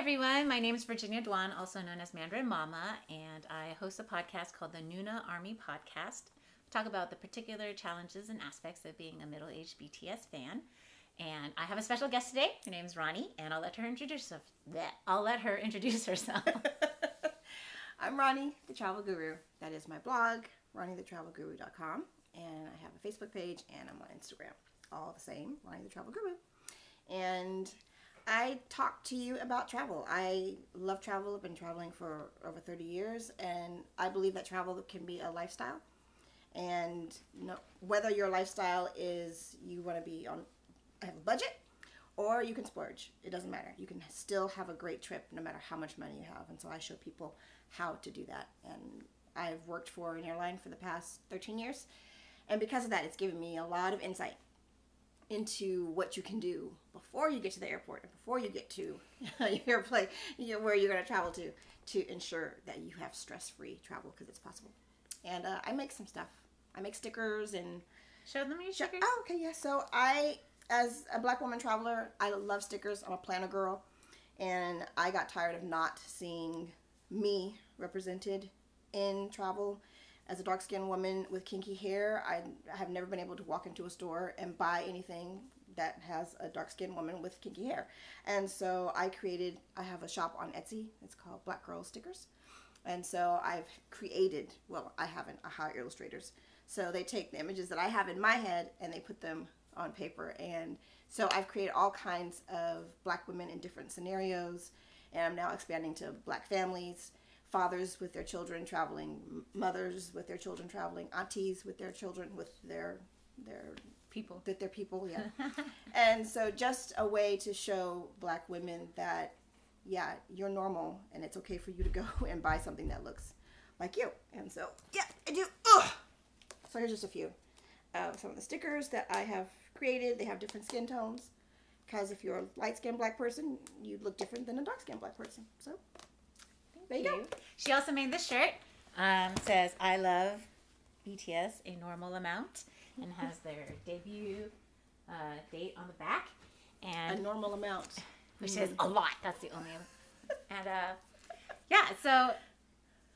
everyone. My name is Virginia Duan, also known as Mandarin Mama, and I host a podcast called the Noona Army Podcast. We talk about the particular challenges and aspects of being a middle aged BTS fan. And I have a special guest today. Her name is Roni, and I'll let her introduce herself. I'll let her introduce herself. I'm Roni, the Travel Guru. That is my blog, ronithetravelguru.com. And I have a Facebook page and I'm on Instagram. All the same, Roni the Travel Guru. And I talk to you about travel. I love travel. I've been traveling for over 30 years, and I believe that travel can be a lifestyle. And know, whether your lifestyle is you want to be on have a budget or you can splurge. It doesn't matter. You can still have a great trip no matter how much money you have. And so I show people how to do that. And I've worked for an airline for the past 13 years. And because of that, it's given me a lot of insight into what you can do before you get to the airport and before you get to your place you know, where you're going to travel to to ensure that you have stress-free travel because it's possible. And uh, i make some stuff. I make stickers and show them your stickers? oh okay yeah. So i as a black woman traveler i love stickers. I'm a planner girl. And i got tired of not seeing me represented in travel as a dark skinned woman with kinky hair, I have never been able to walk into a store and buy anything that has a dark skinned woman with kinky hair. And so I created, I have a shop on Etsy. It's called Black Girl Stickers. And so I've created, well, I haven't, I hire illustrators. So they take the images that I have in my head and they put them on paper. And so I've created all kinds of black women in different scenarios. And I'm now expanding to black families fathers with their children traveling, mothers with their children traveling, aunties with their children with their their people with their people, yeah. and so just a way to show black women that yeah, you're normal and it's okay for you to go and buy something that looks like you. And so yeah, I do. Ugh. So here's just a few of some of the stickers that I have created. They have different skin tones because if you're a light skinned black person, you look different than a dark skinned black person. So there you go. She also made this shirt. Um, says I love BTS a normal amount and has their debut uh, date on the back and a normal amount, which is a lot. That's the only. One. And uh, yeah, so uh,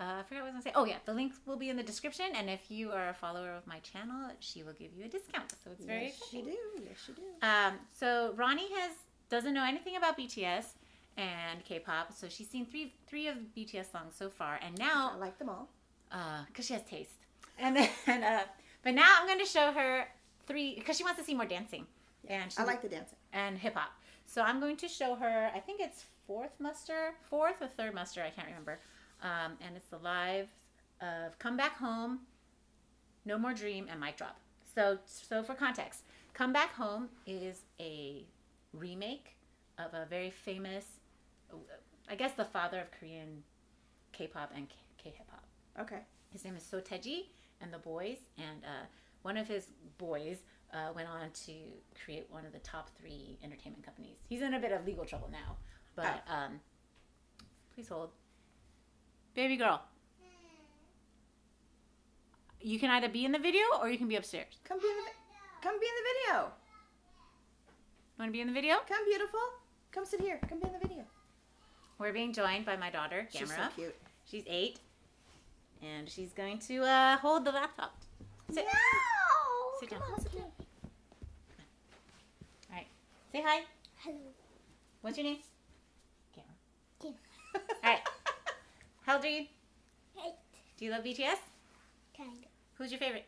I forgot what I was gonna say. Oh yeah, the links will be in the description, and if you are a follower of my channel, she will give you a discount. So it's very. Yes, she do. Yes, she do. Um, so Roni has doesn't know anything about BTS and K-pop. So she's seen three three of BTS songs so far, and now I like them all. Uh, cause she has taste. And then, uh, but now I'm going to show her three because she wants to see more dancing. And I like the dancing and hip hop. So I'm going to show her. I think it's fourth muster, fourth or third muster. I can't remember. Um, and it's the live of "Come Back Home," "No More Dream," and "Mic Drop." So, so for context, "Come Back Home" is a remake of a very famous I guess the father of Korean K-pop and K hip hop. Okay. His name is Seo Taiji and the boys, and uh, one of his boys uh, went on to create one of the top three entertainment companies. He's in a bit of legal trouble now, but oh. um, please hold, baby girl. You can either be in the video or you can be upstairs. Come be in the, come be in the video. Want to be in the video? Come, beautiful. Come sit here. Come be in the video. We're being joined by my daughter, Camera. She's so cute. She's eight, and she's going to uh, hold the laptop. Sit. No! Sit down. On, sit down. All right. Say hi. Hello. What's your name? Camera. Camera. All right. How old are you? Eight. Do you love BTS? Kind of. Who's your favorite?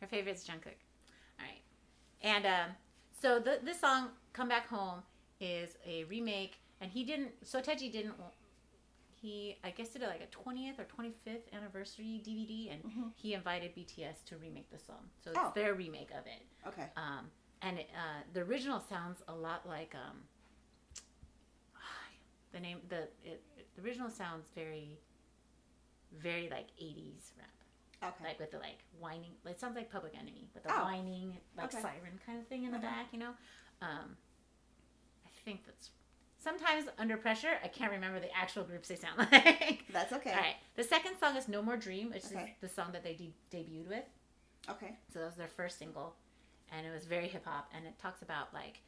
Her favorite is Jungkook. All right. And um, so the, this song, "Come Back Home," is a remake, and he didn't. Seo Taiji didn't. He I guess did like a 20th or 25th anniversary DVD, and mm-hmm. he invited BTS to remake the song. So it's oh. their remake of it. Okay. Um, and it, uh, the original sounds a lot like um. The name the it, the original sounds very. Very like 80s rap. Okay. Like with the like whining, it sounds like Public Enemy with the oh. whining like okay. siren kind of thing in the back, you know. Um, think that's sometimes under pressure. I can't remember the actual groups they sound like. That's okay. All right. The second song is "No More Dream," which okay. is the song that they de- debuted with. Okay. So that was their first single, and it was very hip hop, and it talks about like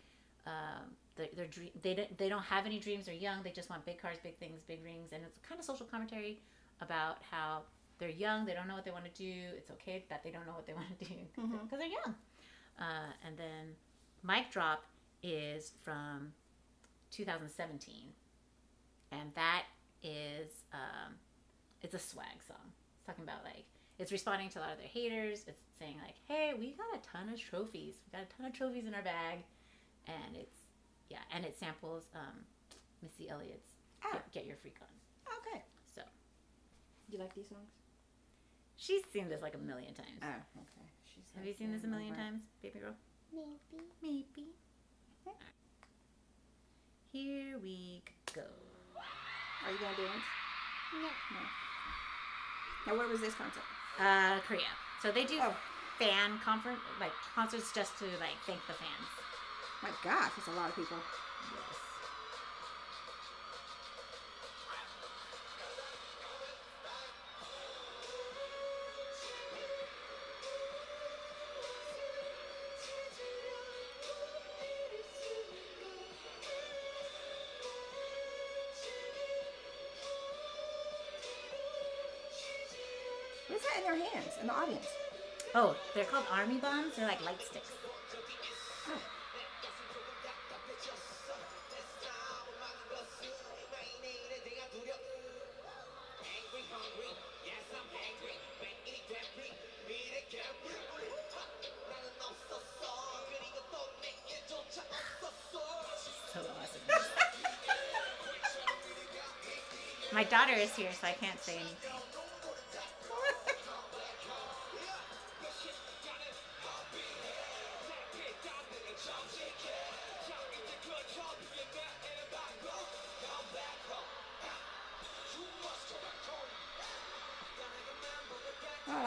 um, their, their dream, they don't they don't have any dreams. They're young. They just want big cars, big things, big rings, and it's kind of social commentary about how they're young. They don't know what they want to do. It's okay that they don't know what they want to do because Mhm. they're young. Uh, and then Mic Drop is from 2017, and that is um, it's a swag song. It's talking about like it's responding to a lot of their haters. It's saying like, "Hey, we got a ton of trophies. We got a ton of trophies in our bag," and it's yeah, and it samples um, Missy Elliott's Ah. Get, Get Your Freak On." Okay. So Do you like these songs? she's seen this like a million times. Oh, okay. She's Have like, you seen this a million over. times, baby girl? Maybe. Maybe. Here we go. Are you gonna dance? No. No. Now, where was this concert? Uh, Korea. So they do Oh. fan conference, like concerts, just to like thank the fans. My gosh, that's a lot of people. Yes. Oh, they're called army bombs. They're like light sticks. So awesome. My daughter is here, so I can't say anything.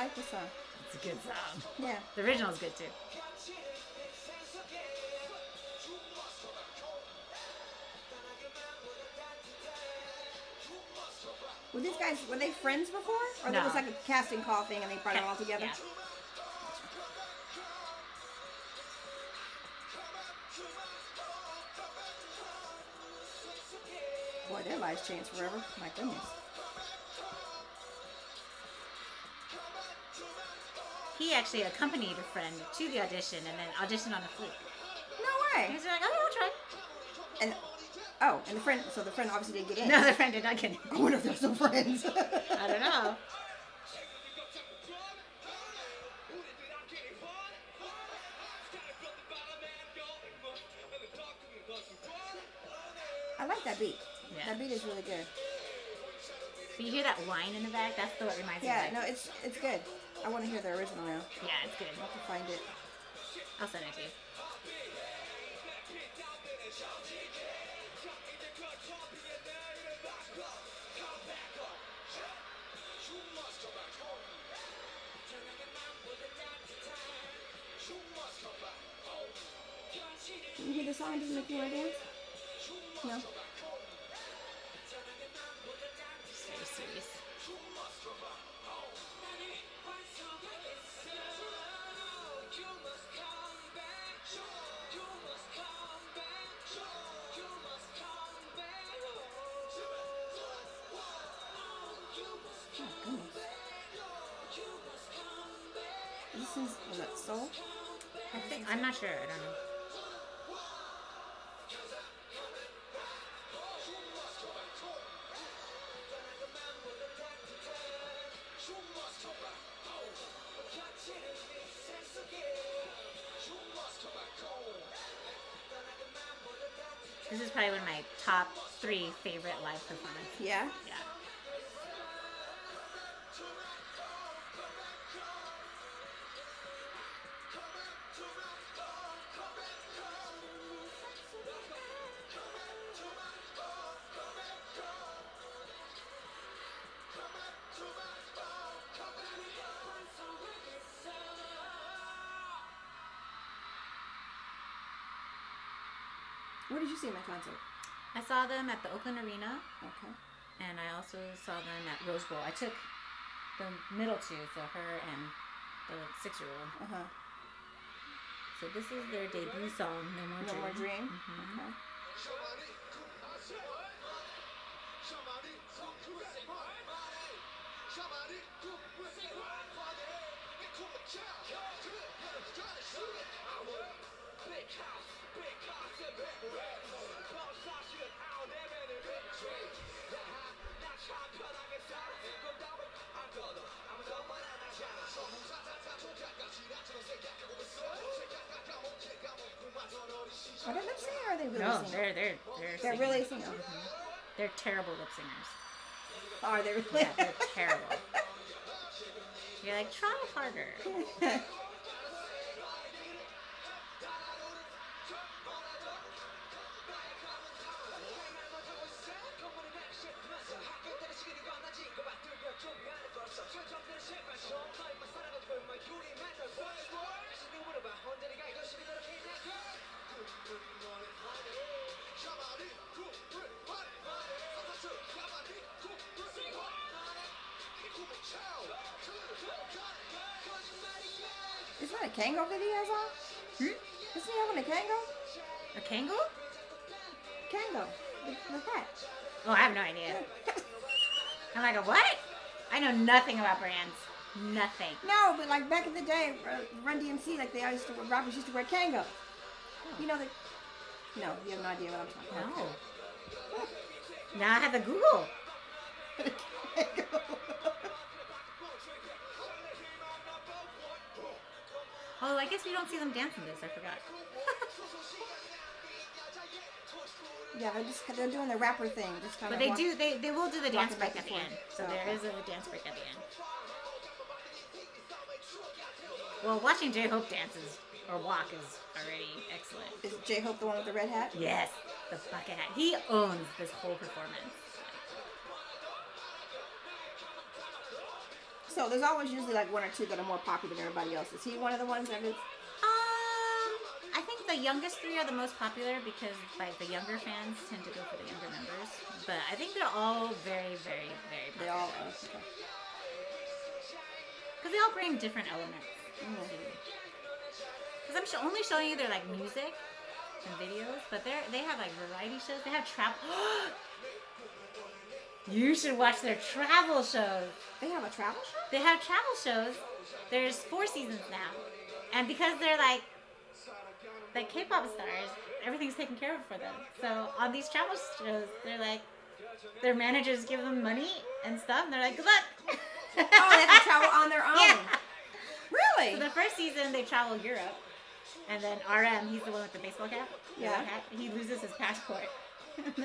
Like this song. It's a good song. Yeah. The original's good too. Were these guys were they friends before, or No. there was like a casting call thing and they brought it all together? Yeah. Boy, their lives changed forever. My goodness. He actually accompanied a friend to the audition and then auditioned on the flute. No He way. was like, "Oh, I'll try." And oh, and the friend. So the friend obviously didn't get in. No, the friend did not get in. I wonder if they're still friends. I don't know. I like that beat. Yeah. That beat is really good. But you hear that whine in the back? That's the what reminds Yeah, me. no, of it's it's good. I want to hear the original now. Yeah, it's good. I'll have to find it. I'll send it to you. You hear the song? Does it make you want to dance? No. Very serious. Oh goodness. This is was that soul? I think I'm not sure. I don't know. This is probably one of my top three favorite live performances. Yeah. Where did you see them at concert? I saw them at the Oakland Arena, Okay. and I also saw them at Rose Bowl. I took the middle two, so her and the six-year-old. Uh huh. So this is their debut song, No More No Dream. More Dream. Mhm. Okay. Are they lip singing or are they really No, singing? they're they're they're They're singing. really singing. they're terrible lip singers. Are they really? Yeah, they're terrible. You're like try harder. Kangol? A Kangol? Kangol. The, the hat. Oh, I have no idea. I'm like, a what? I know nothing about brands. Nothing. No, but like back in the day, uh, Run DMC, like they always used to, rappers used to wear Kangol. You know the. No, you have no idea what I'm talking No. about. Now I have to Google. Oh, I guess we don't see them dancing this. I forgot. yeah, they're just they're doing the rapper thing, just kind But of. they do. They they will do the dance break at the end. So Oh, there okay. is a dance break at the end. Well, watching J Hope dances or walk is already excellent. Is J Hope the one with the red hat? Yes, the bucket hat. He owns this whole performance. So there's always usually like one or two that are more popular than everybody else. Is he one of the ones that is? Um, I think the youngest three are the most popular because like the younger fans tend to go for the younger members. But I think they're all very, very, very popular. They all are. Okay. Because they all bring different elements. Mm. Because I'm only showing you their like music and videos, but they are they have like variety shows. They have travel. you should watch their travel shows. They have a travel show. They have travel shows. There's four seasons now, and because they're like like K-pop stars, everything's taken care of for them. So on these travel shows, they're like their managers give them money and stuff, and they're like, "Good luck." Oh, they have to travel on their own. Yeah. Really? So the first season they travel Europe, and then RM, he's the one with the baseball cap. Yeah. hat, He loses his passport.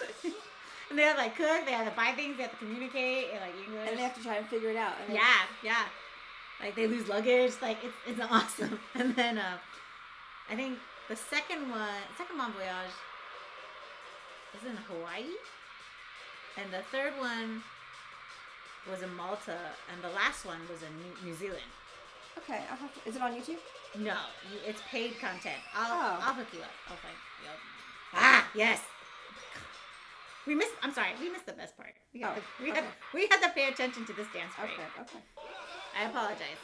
and they have to like cook, they have to buy things, they have to communicate in like English. and they have to try and figure it out. And they- yeah, yeah. Like they lose luggage. Like it's it's awesome. And then uh, I think the second one, second Bon Voyage, is in Hawaii, and the third one was in Malta, and the last one was in New, New Zealand. Okay. I'll have to, is it on YouTube? No, it's paid content. I'll Oh. I'll hook you up. I'll find you up. Ah, yes. We missed. I'm sorry. We missed the best part. We had, Oh, to, we had we had to pay attention to this dance break. Okay. Okay. I apologize.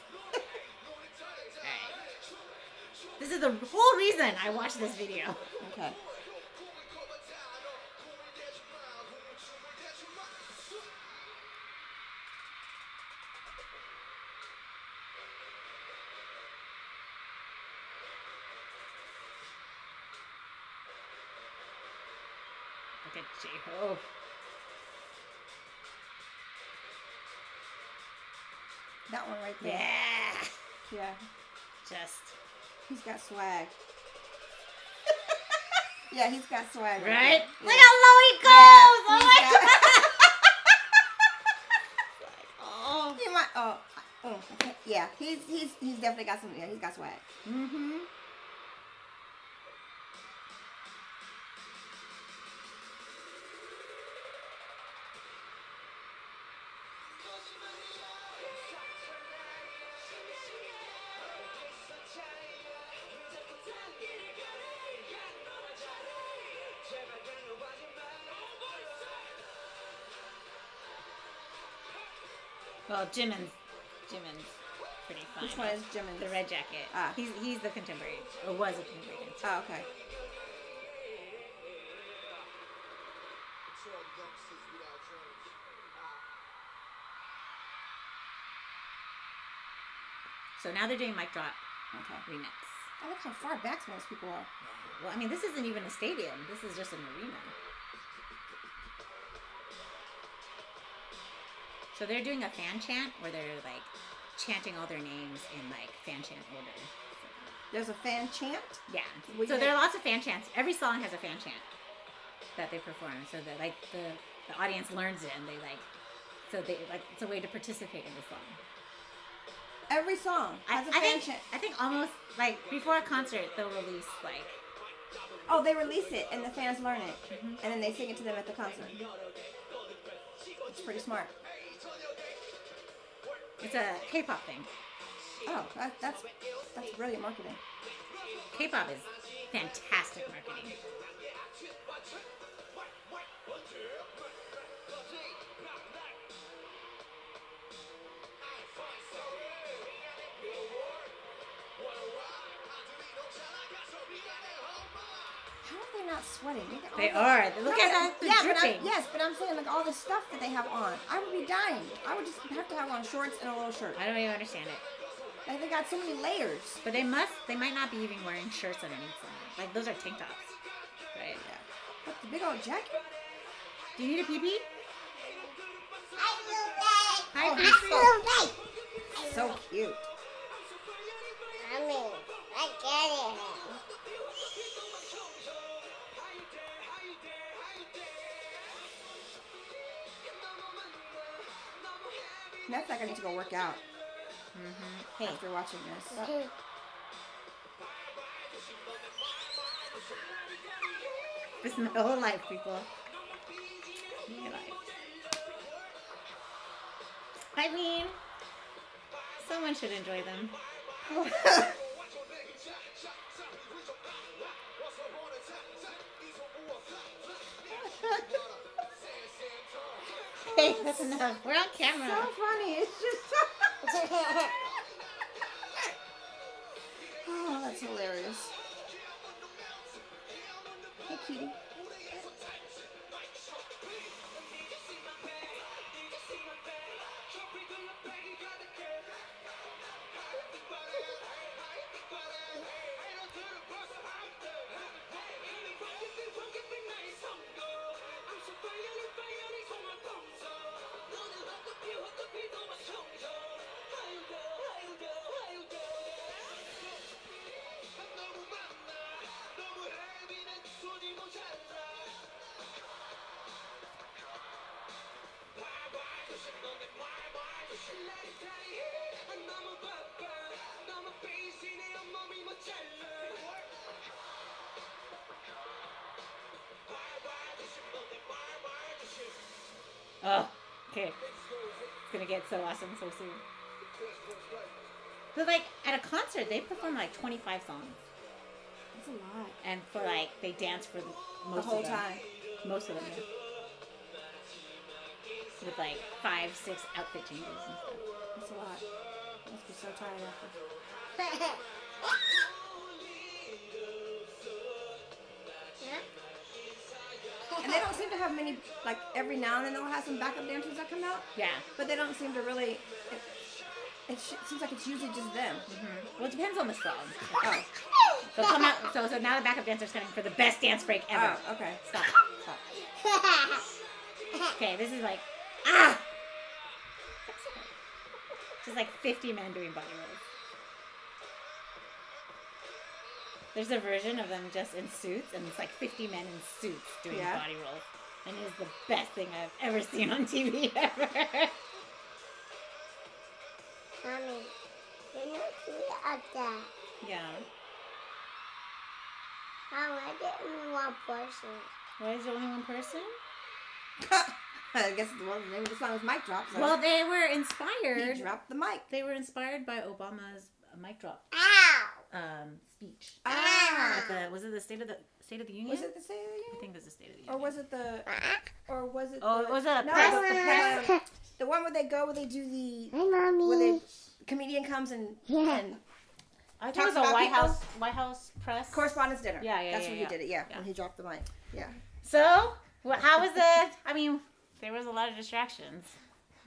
This is the whole reason I watched this video. Okay. Look Hope. That one right there. Yeah. Yeah. Just He's got swag. yeah, he's got swag. right. Look Yeah. how low he goes. oh my got- god. oh. He might. Oh. Oh. Okay. Yeah. He's he's he's definitely got some. Yeah. He's got swag. Mm-hmm. Well, Jimin's Jimin's pretty fun. Which one is Jimin's? The red jacket. Ah. He's he's the contemporary, or was a contemporary dancer. Oh, okay. So now they're doing mic drop Okay. remix. I look how far back most people are. Well, I mean, this isn't even a stadium. This is just an arena. So they're doing a fan chant where they're like chanting all their names in like fan chant order. There's a fan chant. Yeah. Well, so there are lots of fan chants. Every song has a fan chant that they perform, so that like the the audience learns it and they like, so they like it's a way to participate in the song. Every song I, has a I fan think chant. I think almost like before a concert they'll release like Oh, they release it and the fans learn it, Mm-hmm. and then they sing it to them at the concert. It's pretty smart. It's a K-pop thing. Oh, that, that's that's brilliant marketing. K-pop is fantastic marketing. Sweating? Look at They the- are. Look No, at that. yeah, They're but I'm, yes, but I'm saying like all the stuff that they have on. I would be dying. I would just have to have on shorts and a little shirt. I don't even understand it. Like they got so many layers. But they must. They might not be even wearing shirts underneath them. Like those are tank tops, right? Yeah. But the big old jacket. Do you need a pee pee? Hi, Oh, Crystal. So cute. That's like I need to go work out Mm-hmm. Hey, after watching this. this is my whole life, people. My life. I mean, someone should enjoy them. that's enough. We're on camera. It's so funny. It's just. oh, that's hilarious. Hey, cutie. Oh, okay. It's gonna get so awesome so soon. But like at a concert, they perform like 25 songs, That's a lot. and for like they dance for the, The whole time. Most of them. yeah. With like five, six outfit changes and stuff. That's a lot. I must be so tired after. And they don't seem to have many, like every now and then they'll have some backup dancers that come out, Yeah. but they don't seem to really. It, it sh- seems like it's usually just them. Mm-hmm. Well, it depends on the song. Oh, So come out. So so now the backup dancer's coming for the best dance break ever. oh, okay. Stop. Stop. Okay, this is like ah. Just like 50 men doing body rolls. There's a version of them just in suits, and it's like 50 men in suits doing Yeah. body rolls. And it is the best thing I've ever seen on TV ever. Mommy, you know see up there. yeah. Mom, I didn't one person. Why is there only one person? I guess the, well, the name of the song is Mic Drop. So Well, they were inspired. he inspired. dropped the mic. They were inspired by Obama's mic drop. Ow! um, speech. Ah. At the, was it the State of the State of the Union? Was it the State of the Union? I Union? think it was the State of the Union. Or was it the? Or was it? Oh, the, was it a no, press- it the the, press- press- the one where they go where they do the Hi, mommy. where the comedian comes and, Yeah. and I think Talk it was a White people? House White House press. correspondence dinner. Yeah, yeah, That's yeah, when yeah. he did it. Yeah, Yeah. when he dropped the mic. Yeah. So, what, how was it? I mean, there was a lot of distractions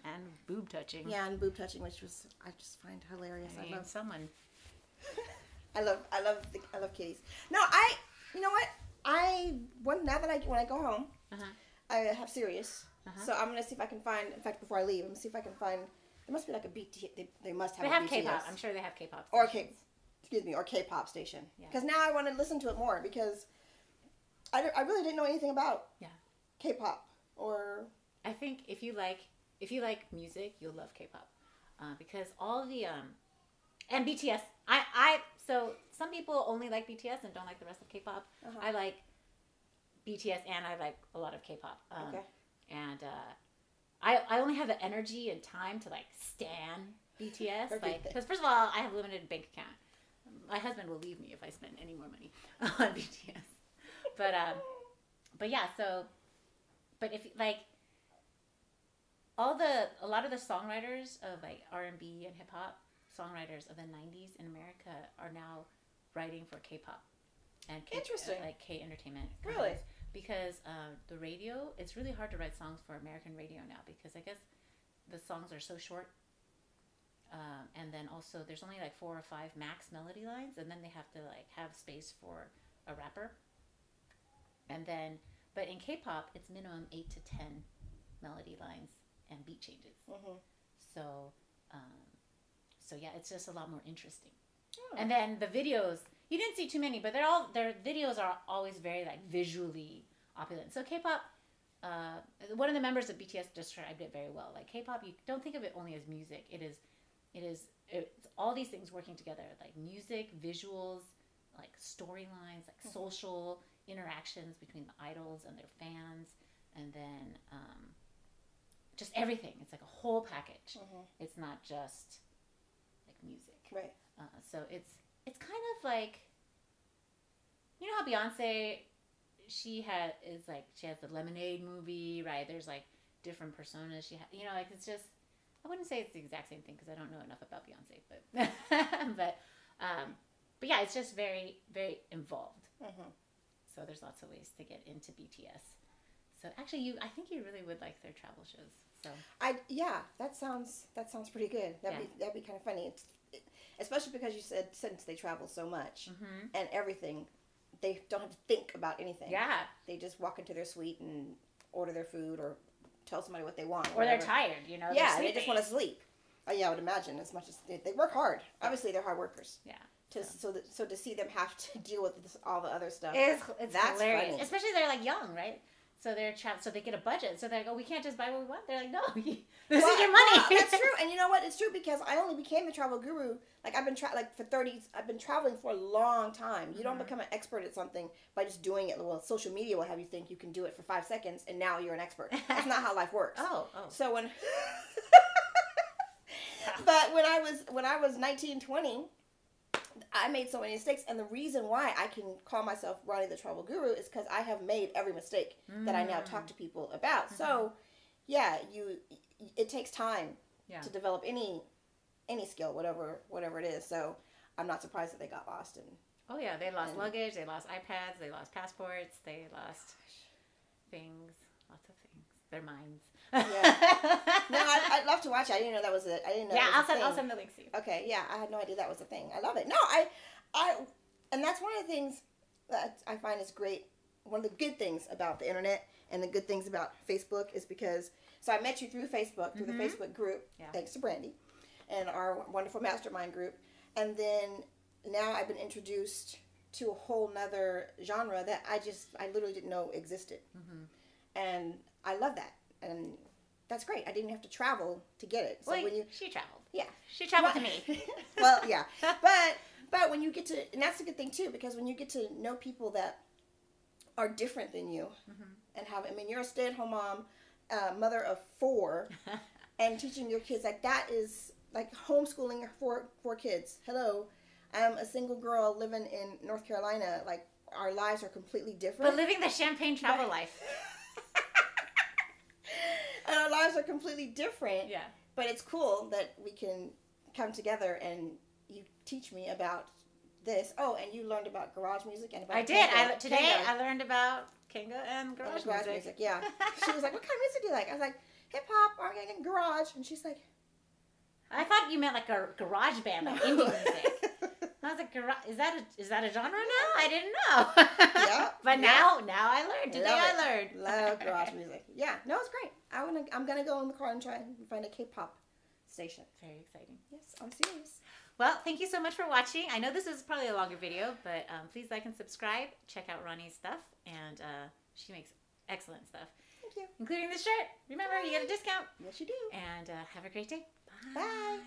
and boob touching. Yeah, and boob touching, which was I just find hilarious. I I, love, someone. I love, I love, the, I love kitties. No, I, you know what? I one now that I when I go home, Uh-huh. I have Sirius. Uh-huh. So I'm gonna see if I can find. In fact, before I leave, I'm gonna see if I can find. There must be like a BT. They, they must have. They a have BTS. K-pop. I'm sure they have K-pop. Or. K. Excuse me, or K-pop station. Yeah. Because now I want to listen to it more because I, I really didn't know anything about. Yeah. K-pop or I think if you like if you like music, you'll love K-pop uh, because all the um and BTS. I I so some people only like BTS and don't like the rest of K-pop. Uh-huh. I like BTS and I like a lot of K-pop. Um, Okay. And uh, I I only have the energy and time to like stan BTS. Like because first of all, I have limited bank account. My husband will leave me if I spend any more money on BTS. But um, but yeah. So, but if like all the a lot of the songwriters of like R&B and hip hop songwriters of the 90s in America are now writing for K-pop and K- Interesting. uh, like K entertainment Really? because uh, the radio it's really hard to write songs for American radio now because I guess the songs are so short um, and then also there's only like four or five max melody lines and then they have to like have space for a rapper and then but in K-pop it's minimum 8 to 10 melody lines and beat changes. Mhm. so um, so yeah it's just a lot more interesting. Oh. and then the videos you didn't see too many but they're all their videos are always very like visually opulent. So k-pop uh, one of the members of bts described it very well. Like k-pop you don't think of it only as music. It is it is it's all these things working together like music visuals like storylines like social interactions between the idols and their fans and then um, just everything it's like a whole package Mhm. it's not just like music Right. uh, so it's it's kind of like you know how Beyonce she had is like she has the Lemonade movie, right? There's like different personas she had. You know, like it's just I wouldn't say it's the exact same thing because I don't know enough about Beyonce, but but um, but yeah, it's just very very involved. Mhm. So there's lots of ways to get into BTS. So actually, you I think you really would like their travel shows. So I yeah, that sounds that sounds pretty good. That'd Yeah. be that'd be kind of funny. It's, it, especially because you said since they travel so much mhm. and everything, they don't have to think about anything. yeah, They just walk into their suite and order their food or tell somebody what they want. or they're tired. You know, yeah, they're just want to sleep. Oh, yeah, I would imagine as much as they, they work hard. Obviously, they're hard workers. Yeah. To, so that, so to see them have to deal with this, all the other stuff. It's, it's That's hilarious, funny. especially they're like young, right? So they're trapped. So they get a budget. So they're like, oh, we can't just buy what we want. They're like, no, this Well, is your money. well, that's true, and you know what? It's true because I only became the travel guru. Like I've been tra- like for thirty. I've been traveling for a long time. You don't Mhm. become an expert at something by just doing it. Well, social media will have you think you can do it for five seconds, and now you're an expert. That's not how life works. oh, oh, So when, but when I was when I was 19, 20, I made so many mistakes, and the reason why I can call myself Roni the Travel Guru is because I have made every mistake that I now Mm. talk to people about. So, yeah, you it takes time Yeah. to develop any any skill, whatever whatever it is. So I'm not surprised that they got lost and oh yeah. They lost And- luggage. They lost iPads. They lost passports. They lost things. Lots of things. Their minds. Yeah. No, I, I'd love to watch it. I didn't know that was it. I didn't know. yeah, I'll a send. I'll send the links to you. Okay, yeah, I had no idea that was a thing. I love it. No, I, I, and that's one of the things that I find is great. One of the good things about the internet and the good things about Facebook is because so I met you through Facebook through Mhm. the Facebook group, Yeah. thanks to Brandy, and our wonderful mastermind group, and then now I've been introduced to a whole nother genre that I just I literally didn't know existed, Mhm. and I love that, and that's great. I didn't have to travel to get it. So well, when you she traveled. yeah. She traveled Well- to me. well, yeah, but but when you get to, and that's a good thing too, because when you get to know people that are different than you, Mhm. and have, I mean, you're a stay-at-home mom, uh, mother of four, and teaching your kids like that is like homeschooling four four kids. Hello, I'm a single girl living in North Carolina. Like our lives are completely different. But living the champagne travel life. Lives are completely different. Yeah. But it's cool that we can come together and you teach me about this. Oh, and you learned about garage music and about I did. I, today. I learned about Kanga and And garage, garage music. music. Yeah. She was like, "What kind of music do you like?" I was like, "Hip hop, and garage." And she's like, I thought you meant like a garage band, like indie music. I was like, is that a is that a genre now? I didn't know. Yeah, but yeah. now now I learned. Today Love I learned. Love garage music. Yeah, no, it's great. I wanna, I'm gonna go in the car and try and find a K-pop station. Very exciting. Yes, I'm serious. Well, thank you so much for watching. I know this is probably a longer video, but um, please like and subscribe. Check out Roni's stuff, and uh, she makes excellent stuff, Thank you. including this shirt. Remember, you get a discount. Yes, you do. And uh, have a great day. Bye.